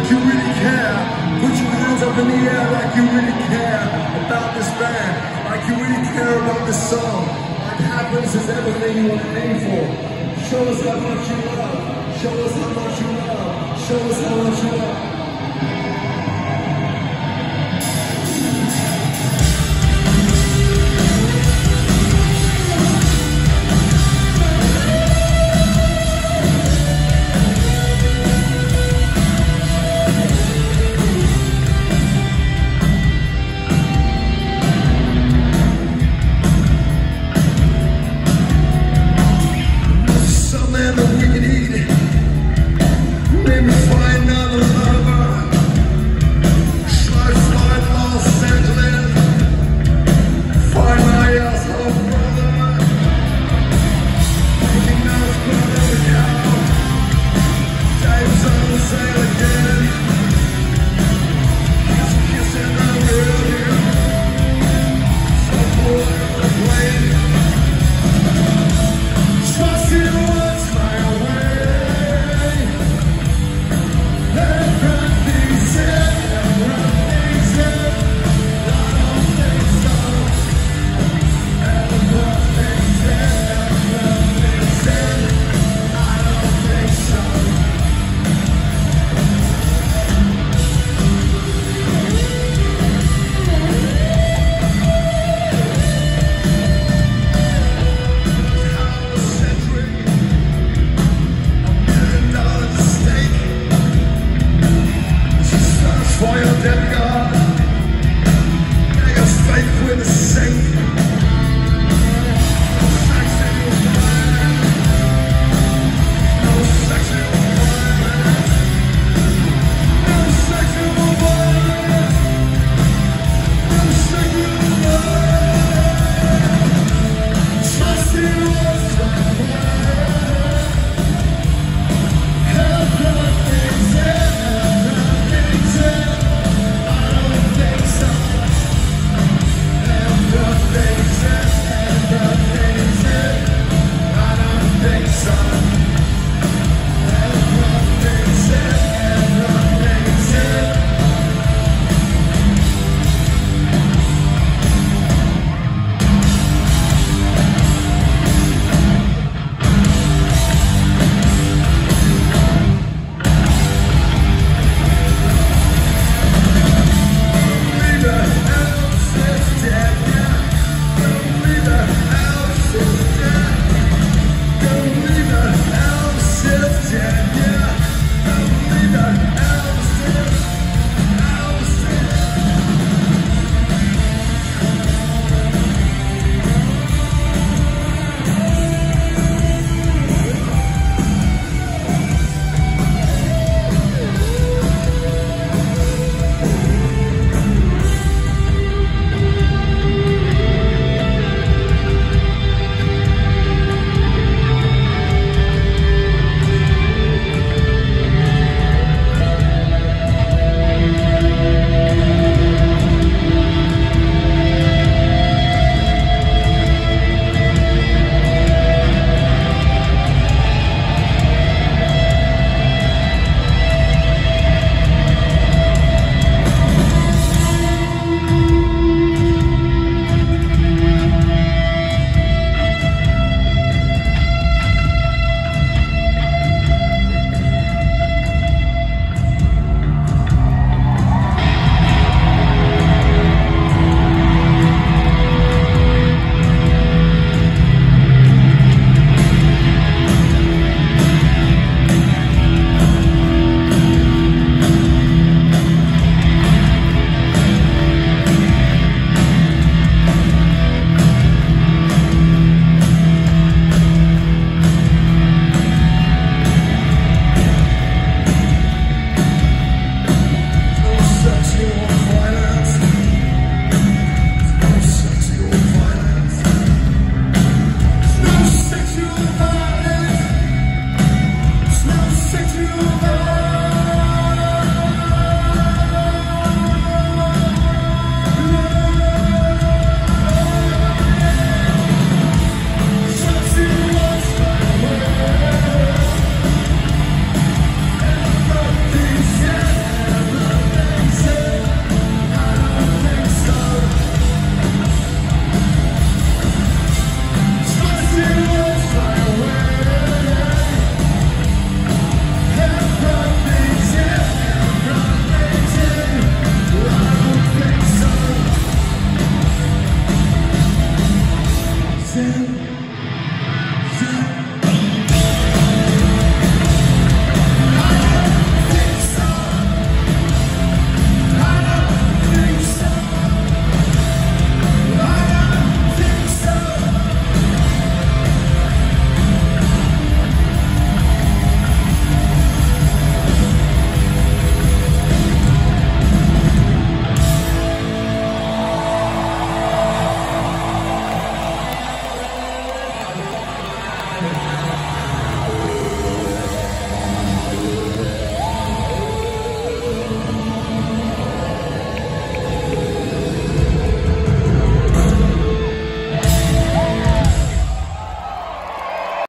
like you really care. Put your hands up in the air like you really care about this band. Like you really care about this song. Like happiness is everything you want to aim for. Show us how much you love. Show us how much you love. Show us how much you love. dancing